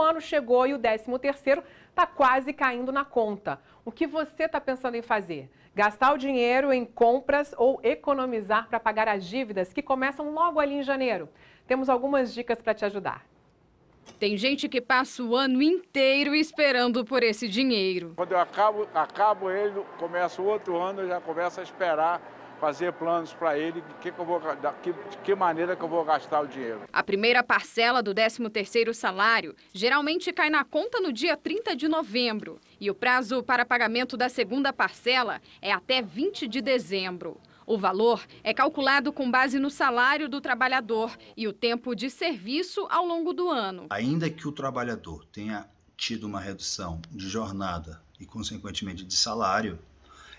ano chegou e o 13 terceiro está quase caindo na conta. O que você está pensando em fazer? Gastar o dinheiro em compras ou economizar para pagar as dívidas que começam logo ali em janeiro? Temos algumas dicas para te ajudar. Tem gente que passa o ano inteiro esperando por esse dinheiro. Quando eu acabo, acabo ele, começa o outro ano, eu já começo a esperar fazer planos para ele de que, que, eu vou, de que maneira que eu vou gastar o dinheiro. A primeira parcela do 13º salário geralmente cai na conta no dia 30 de novembro e o prazo para pagamento da segunda parcela é até 20 de dezembro. O valor é calculado com base no salário do trabalhador e o tempo de serviço ao longo do ano. Ainda que o trabalhador tenha tido uma redução de jornada e, consequentemente, de salário,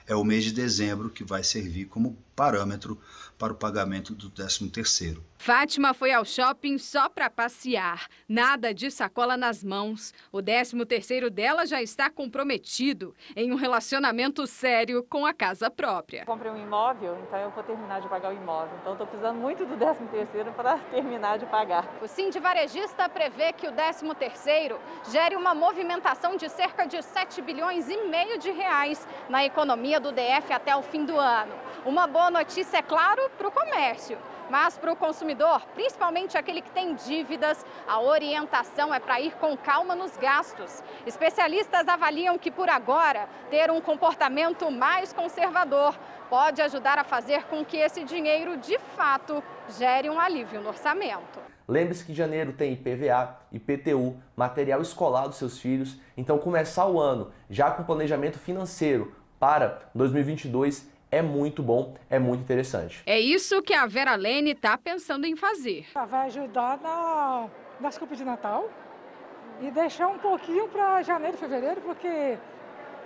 é o mês de dezembro que vai servir como parâmetro para o pagamento do 13º. Fátima foi ao shopping só para passear, nada de sacola nas mãos. O 13º dela já está comprometido em um relacionamento sério com a casa própria. Comprei um imóvel, então eu vou terminar de pagar o imóvel. Então estou precisando muito do 13º para terminar de pagar. O de Varejista prevê que o 13º gere uma movimentação de cerca de 7 bilhões e meio de reais na economia do DF até o fim do ano. Uma boa notícia, é claro, para o comércio. Mas para o consumidor, principalmente aquele que tem dívidas, a orientação é para ir com calma nos gastos. Especialistas avaliam que, por agora, ter um comportamento mais conservador pode ajudar a fazer com que esse dinheiro, de fato, gere um alívio no orçamento. Lembre-se que janeiro tem IPVA, IPTU, material escolar dos seus filhos, então começar o ano já com planejamento financeiro para 2022 é muito bom, é muito interessante. É isso que a Vera Lene está pensando em fazer. Vai ajudar na, nas compras de Natal e deixar um pouquinho para janeiro, fevereiro, porque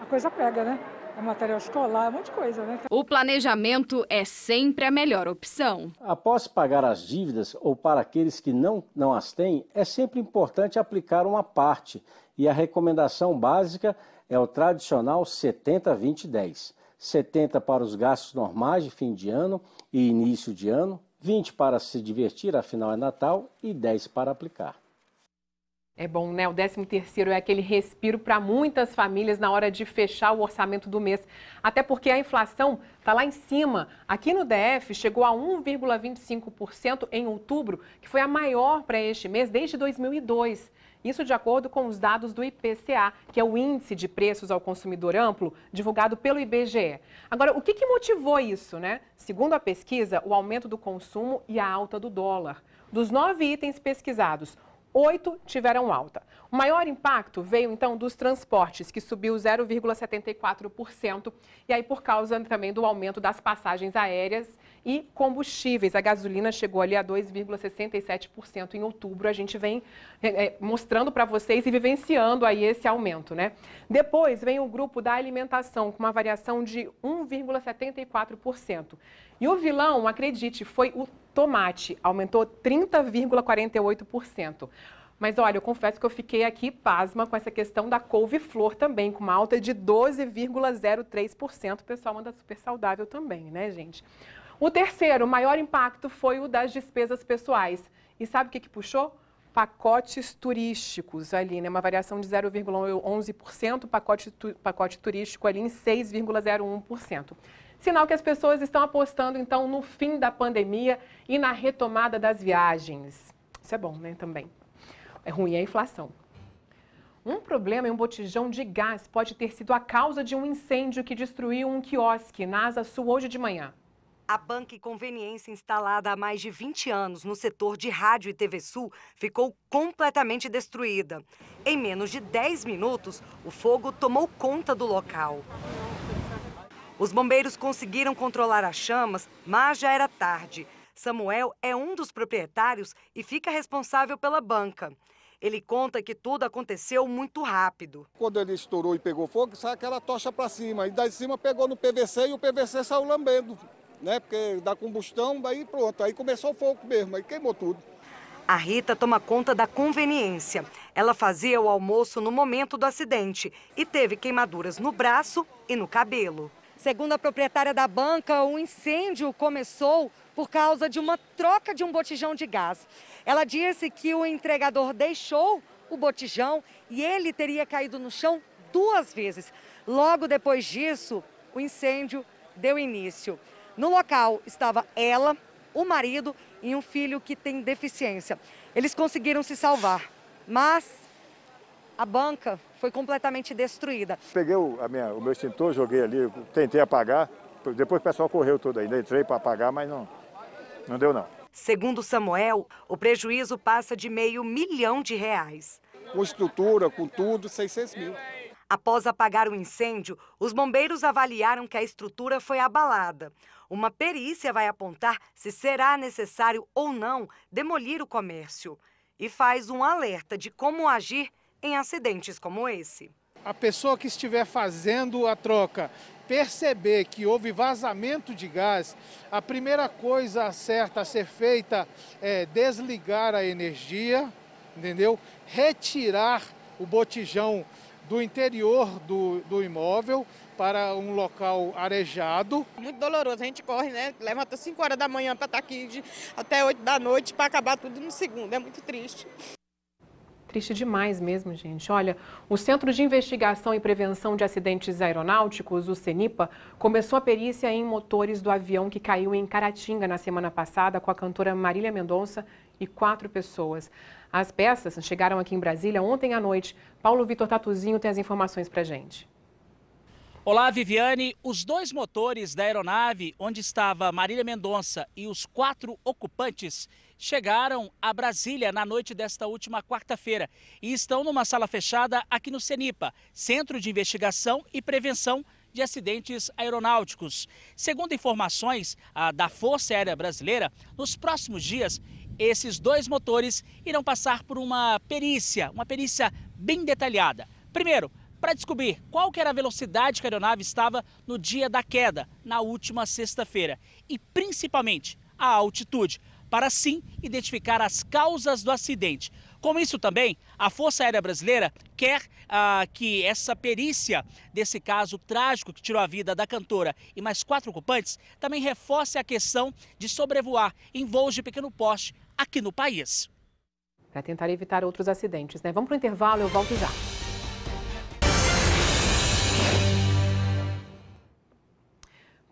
a coisa pega, né? É material escolar, é um monte de coisa, né? O planejamento é sempre a melhor opção. Após pagar as dívidas ou para aqueles que não, não as têm, é sempre importante aplicar uma parte. E a recomendação básica é o tradicional 70-20-10. 70 para os gastos normais de fim de ano e início de ano, 20 para se divertir, afinal é Natal, e 10 para aplicar. É bom, né? O 13 terceiro é aquele respiro para muitas famílias na hora de fechar o orçamento do mês. Até porque a inflação está lá em cima. Aqui no DF chegou a 1,25% em outubro, que foi a maior para este mês desde 2002. Isso de acordo com os dados do IPCA, que é o Índice de Preços ao Consumidor Amplo, divulgado pelo IBGE. Agora, o que, que motivou isso, né? Segundo a pesquisa, o aumento do consumo e a alta do dólar. Dos nove itens pesquisados, oito tiveram alta. O maior impacto veio, então, dos transportes, que subiu 0,74%, e aí por causa também do aumento das passagens aéreas e combustíveis. A gasolina chegou ali a 2,67% em outubro. A gente vem é, é mostrando para vocês e vivenciando aí esse aumento, né? Depois vem o grupo da alimentação, com uma variação de 1,74%. E o vilão, acredite, foi o tomate, aumentou 30,48%. Mas olha, eu confesso que eu fiquei aqui pasma com essa questão da couve-flor também, com uma alta de 12,03%. O pessoal anda super saudável também, né, gente? O terceiro, maior impacto foi o das despesas pessoais. E sabe o que, que puxou? Pacotes turísticos ali, né? Uma variação de 0,11%, pacote, tu, pacote turístico ali em 6,01%. Sinal que as pessoas estão apostando, então, no fim da pandemia e na retomada das viagens. Isso é bom, né, também. É ruim a inflação. Um problema em um botijão de gás pode ter sido a causa de um incêndio que destruiu um quiosque na Asa Sul hoje de manhã. A banca e conveniência instalada há mais de 20 anos no setor de rádio e TV Sul ficou completamente destruída. Em menos de 10 minutos, o fogo tomou conta do local. Os bombeiros conseguiram controlar as chamas, mas já era tarde. Samuel é um dos proprietários e fica responsável pela banca. Ele conta que tudo aconteceu muito rápido. Quando ele estourou e pegou fogo, saiu aquela tocha para cima. E daí de cima pegou no PVC e o PVC saiu lambendo né? Porque da combustão, daí pronto, aí começou o fogo mesmo, aí queimou tudo. A Rita toma conta da conveniência. Ela fazia o almoço no momento do acidente e teve queimaduras no braço e no cabelo. Segundo a proprietária da banca, o incêndio começou por causa de uma troca de um botijão de gás. Ela disse que o entregador deixou o botijão e ele teria caído no chão duas vezes. Logo depois disso, o incêndio deu início. No local estava ela, o marido e um filho que tem deficiência. Eles conseguiram se salvar, mas a banca foi completamente destruída. Peguei o, minha, o meu extintor, joguei ali, tentei apagar, depois o pessoal correu tudo ainda, entrei para apagar, mas não, não deu não. Segundo Samuel, o prejuízo passa de meio milhão de reais. Com estrutura, com tudo, 600 mil. Após apagar o incêndio, os bombeiros avaliaram que a estrutura foi abalada. Uma perícia vai apontar se será necessário ou não demolir o comércio. E faz um alerta de como agir em acidentes como esse. A pessoa que estiver fazendo a troca perceber que houve vazamento de gás, a primeira coisa certa a ser feita é desligar a energia, entendeu? Retirar o botijão do interior do, do imóvel para um local arejado. Muito doloroso, a gente corre, né? Levanta 5 horas da manhã para estar tá aqui de, até 8 da noite para acabar tudo no segundo, é muito triste. Triste demais mesmo, gente. Olha, o Centro de Investigação e Prevenção de Acidentes Aeronáuticos, o CENIPA, começou a perícia em motores do avião que caiu em Caratinga na semana passada com a cantora Marília Mendonça e quatro pessoas. As peças chegaram aqui em Brasília ontem à noite. Paulo Vitor Tatuzinho tem as informações para gente. Olá, Viviane. Os dois motores da aeronave onde estava Marília Mendonça e os quatro ocupantes chegaram a Brasília na noite desta última quarta-feira e estão numa sala fechada aqui no CENIPA, Centro de Investigação e Prevenção de Acidentes Aeronáuticos. Segundo informações ah, da Força Aérea Brasileira, nos próximos dias esses dois motores irão passar por uma perícia, uma perícia bem detalhada. Primeiro, para descobrir qual era a velocidade que a aeronave estava no dia da queda, na última sexta-feira, e principalmente a altitude, para assim identificar as causas do acidente. Com isso também, a Força Aérea Brasileira quer ah, que essa perícia desse caso trágico que tirou a vida da cantora e mais quatro ocupantes também reforce a questão de sobrevoar em voos de pequeno porte aqui no país. Para tentar evitar outros acidentes, né? Vamos para o intervalo, eu volto já.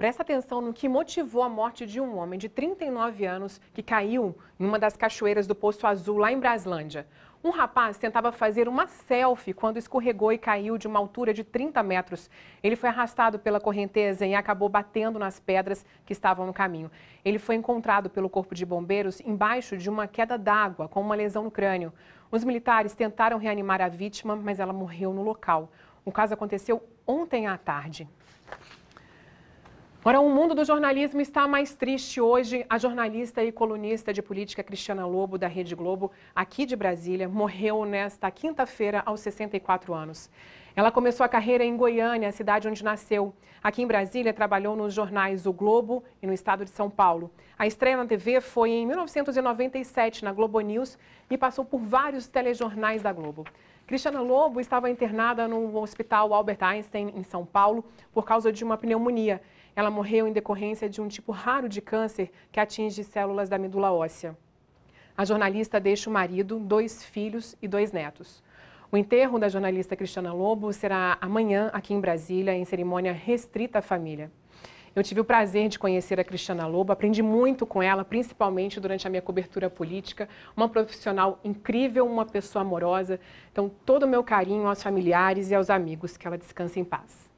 Presta atenção no que motivou a morte de um homem de 39 anos que caiu em uma das cachoeiras do Poço Azul, lá em Braslândia. Um rapaz tentava fazer uma selfie quando escorregou e caiu de uma altura de 30 metros. Ele foi arrastado pela correnteza e acabou batendo nas pedras que estavam no caminho. Ele foi encontrado pelo Corpo de Bombeiros embaixo de uma queda d'água, com uma lesão no crânio. Os militares tentaram reanimar a vítima, mas ela morreu no local. O caso aconteceu ontem à tarde. Ora, o mundo do jornalismo está mais triste hoje. A jornalista e colunista de política Cristiana Lobo, da Rede Globo, aqui de Brasília, morreu nesta quinta-feira aos 64 anos. Ela começou a carreira em Goiânia, a cidade onde nasceu. Aqui em Brasília, trabalhou nos jornais O Globo e no estado de São Paulo. A estreia na TV foi em 1997, na Globo News, e passou por vários telejornais da Globo. Cristiana Lobo estava internada no Hospital Albert Einstein, em São Paulo, por causa de uma pneumonia. Ela morreu em decorrência de um tipo raro de câncer que atinge células da medula óssea. A jornalista deixa o marido, dois filhos e dois netos. O enterro da jornalista Cristiana Lobo será amanhã aqui em Brasília, em cerimônia restrita à família. Eu tive o prazer de conhecer a Cristiana Lobo, aprendi muito com ela, principalmente durante a minha cobertura política. Uma profissional incrível, uma pessoa amorosa. Então, todo o meu carinho aos familiares e aos amigos. Que ela descanse em paz.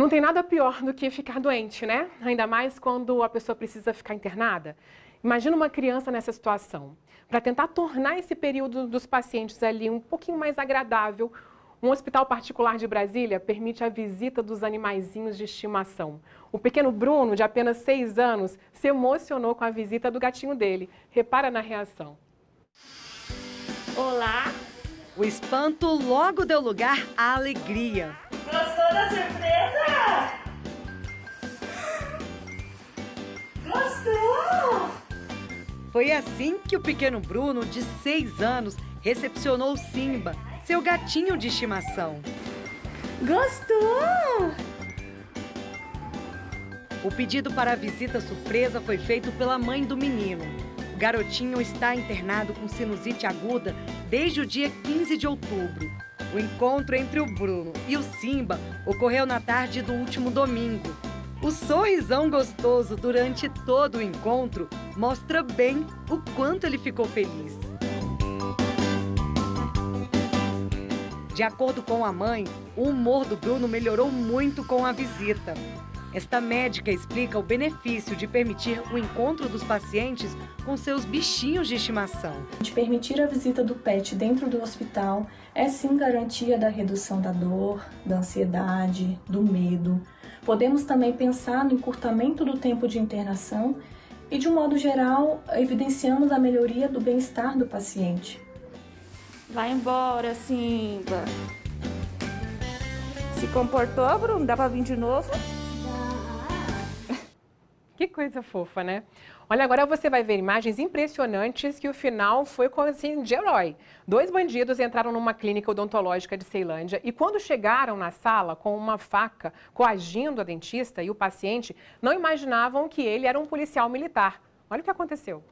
Não tem nada pior do que ficar doente, né? Ainda mais quando a pessoa precisa ficar internada. Imagina uma criança nessa situação. Para tentar tornar esse período dos pacientes ali um pouquinho mais agradável, um hospital particular de Brasília permite a visita dos animaizinhos de estimação. O pequeno Bruno, de apenas seis anos, se emocionou com a visita do gatinho dele. Repara na reação. Olá! O espanto logo deu lugar à alegria. Gostou da surpresa? Gostou? Foi assim que o pequeno Bruno, de 6 anos, recepcionou Simba, seu gatinho de estimação. Gostou? O pedido para a visita surpresa foi feito pela mãe do menino. garotinho está internado com sinusite aguda desde o dia 15 de outubro. O encontro entre o Bruno e o Simba ocorreu na tarde do último domingo. O sorrisão gostoso durante todo o encontro mostra bem o quanto ele ficou feliz. De acordo com a mãe, o humor do Bruno melhorou muito com a visita. Esta médica explica o benefício de permitir o encontro dos pacientes com seus bichinhos de estimação. De permitir a visita do pet dentro do hospital é sim garantia da redução da dor, da ansiedade, do medo. Podemos também pensar no encurtamento do tempo de internação e, de um modo geral, evidenciamos a melhoria do bem-estar do paciente. Vai embora, Simba. Se comportou, Bruno? Dá pra vir de novo? Que coisa fofa, né? Olha, agora você vai ver imagens impressionantes que o final foi assim, de herói. Dois bandidos entraram numa clínica odontológica de Ceilândia e quando chegaram na sala com uma faca coagindo a dentista e o paciente, não imaginavam que ele era um policial militar. Olha o que aconteceu.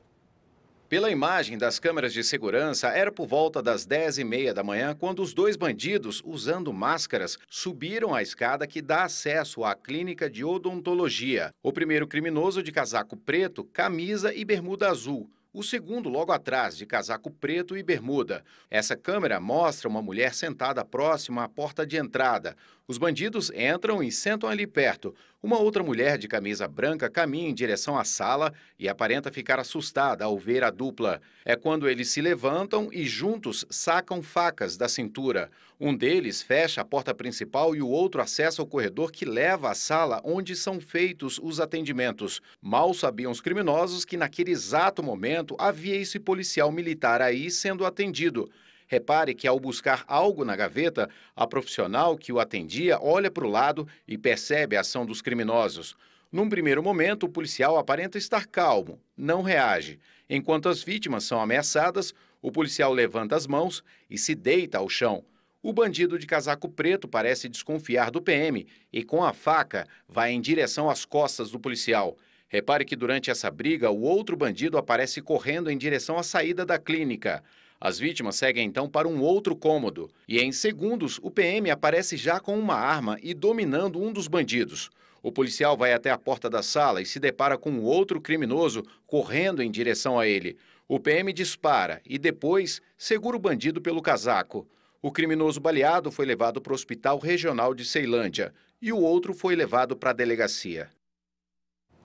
Pela imagem das câmeras de segurança, era por volta das 10h30 da manhã quando os dois bandidos, usando máscaras, subiram a escada que dá acesso à clínica de odontologia. O primeiro criminoso de casaco preto, camisa e bermuda azul. O segundo logo atrás, de casaco preto e bermuda. Essa câmera mostra uma mulher sentada próxima à porta de entrada. Os bandidos entram e sentam ali perto. Uma outra mulher de camisa branca caminha em direção à sala e aparenta ficar assustada ao ver a dupla. É quando eles se levantam e juntos sacam facas da cintura. Um deles fecha a porta principal e o outro acessa o corredor que leva à sala onde são feitos os atendimentos. Mal sabiam os criminosos que naquele exato momento havia esse policial militar aí sendo atendido. Repare que ao buscar algo na gaveta, a profissional que o atendia olha para o lado e percebe a ação dos criminosos. Num primeiro momento, o policial aparenta estar calmo, não reage. Enquanto as vítimas são ameaçadas, o policial levanta as mãos e se deita ao chão. O bandido de casaco preto parece desconfiar do PM e, com a faca, vai em direção às costas do policial. Repare que durante essa briga, o outro bandido aparece correndo em direção à saída da clínica. As vítimas seguem então para um outro cômodo e, em segundos, o PM aparece já com uma arma e dominando um dos bandidos. O policial vai até a porta da sala e se depara com outro criminoso correndo em direção a ele. O PM dispara e depois segura o bandido pelo casaco. O criminoso baleado foi levado para o Hospital Regional de Ceilândia e o outro foi levado para a delegacia.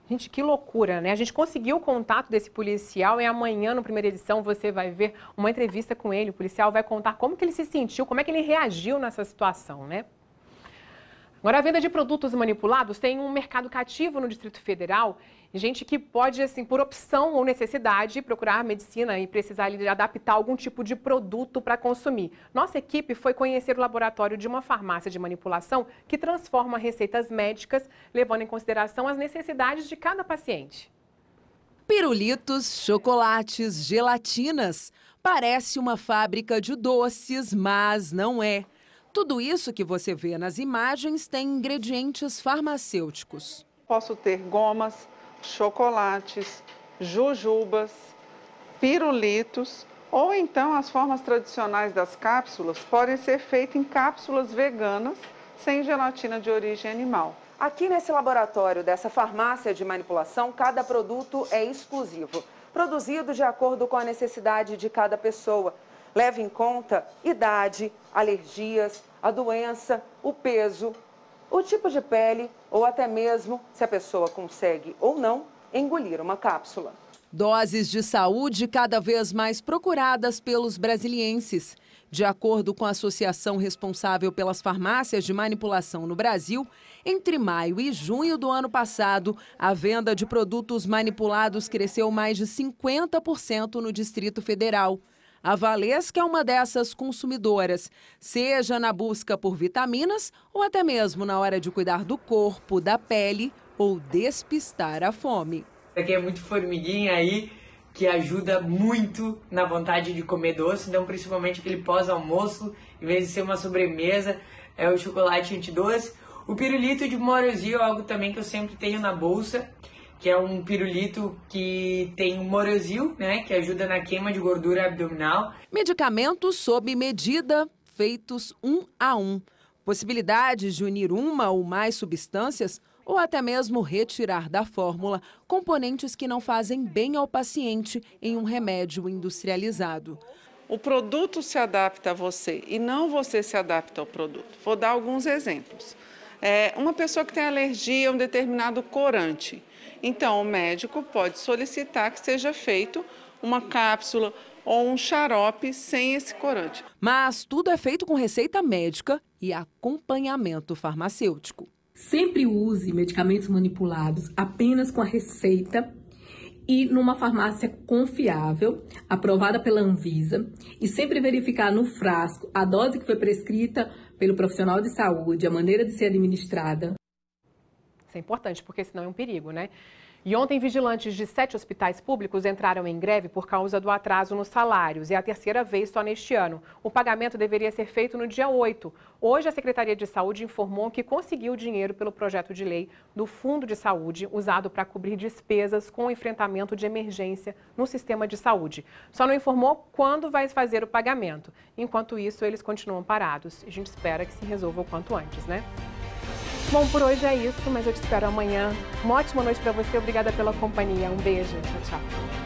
Gente, que loucura, né? A gente conseguiu o contato desse policial e amanhã, no primeira edição, você vai ver uma entrevista com ele. O policial vai contar como que ele se sentiu, como é que ele reagiu nessa situação, né? Agora, a venda de produtos manipulados tem um mercado cativo no Distrito Federal. Gente que pode, assim, por opção ou necessidade, procurar medicina e precisar ali, adaptar algum tipo de produto para consumir. Nossa equipe foi conhecer o laboratório de uma farmácia de manipulação que transforma receitas médicas, levando em consideração as necessidades de cada paciente. Pirulitos, chocolates, gelatinas. Parece uma fábrica de doces, mas não é. Tudo isso que você vê nas imagens tem ingredientes farmacêuticos. Posso ter gomas, chocolates, jujubas, pirulitos ou então as formas tradicionais das cápsulas podem ser feitas em cápsulas veganas sem gelatina de origem animal. Aqui nesse laboratório dessa farmácia de manipulação, cada produto é exclusivo, produzido de acordo com a necessidade de cada pessoa leva em conta idade, alergias, a doença, o peso, o tipo de pele ou até mesmo se a pessoa consegue ou não engolir uma cápsula. Doses de saúde cada vez mais procuradas pelos brasilienses. De acordo com a associação responsável pelas farmácias de manipulação no Brasil, entre maio e junho do ano passado, a venda de produtos manipulados cresceu mais de 50% no Distrito Federal. A Valesca é uma dessas consumidoras, seja na busca por vitaminas ou até mesmo na hora de cuidar do corpo, da pele ou despistar a fome. Aqui é muito formiguinha aí que ajuda muito na vontade de comer doce, então principalmente aquele pós-almoço, em vez de ser uma sobremesa, é o chocolate antidoce. O pirulito de morosio é algo também que eu sempre tenho na bolsa, que é um pirulito que tem um morosil, né, que ajuda na queima de gordura abdominal. Medicamentos sob medida, feitos um a um. Possibilidades de unir uma ou mais substâncias ou até mesmo retirar da fórmula componentes que não fazem bem ao paciente em um remédio industrializado. O produto se adapta a você e não você se adapta ao produto. Vou dar alguns exemplos. É, uma pessoa que tem alergia a um determinado corante. Então, o médico pode solicitar que seja feito uma cápsula ou um xarope sem esse corante. Mas tudo é feito com receita médica e acompanhamento farmacêutico. Sempre use medicamentos manipulados apenas com a receita e numa farmácia confiável, aprovada pela Anvisa, e sempre verificar no frasco a dose que foi prescrita pelo profissional de saúde, a maneira de ser administrada. Isso é importante, porque senão é um perigo, né? E ontem, vigilantes de sete hospitais públicos entraram em greve por causa do atraso nos salários. É a terceira vez só neste ano. O pagamento deveria ser feito no dia 8. Hoje, a Secretaria de Saúde informou que conseguiu dinheiro pelo projeto de lei do Fundo de Saúde, usado para cobrir despesas com o enfrentamento de emergência no sistema de saúde. Só não informou quando vai fazer o pagamento. Enquanto isso, eles continuam parados. A gente espera que se resolva o quanto antes, né? Bom, por hoje é isso, mas eu te espero amanhã. Uma ótima noite para você, obrigada pela companhia. Um beijo, tchau, tchau.